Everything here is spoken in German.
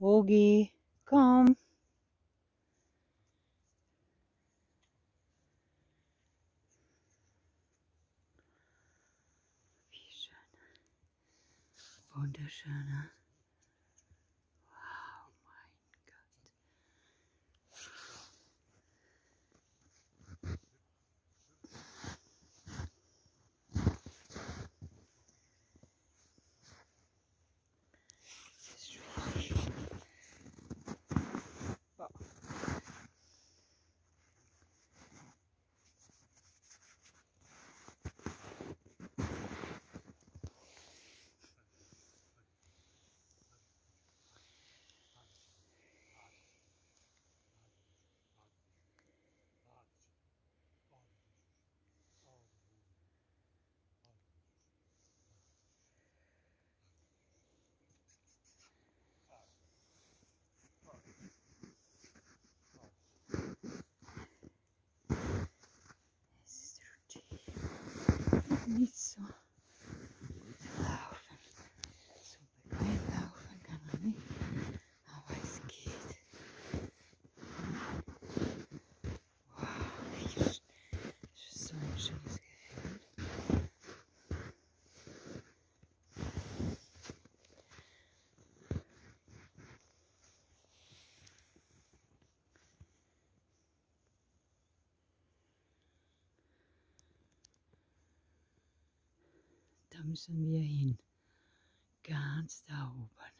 Ogi, komm. Wie schön. Wunderschön. Lisa. müssen wir hin. Ganz da oben.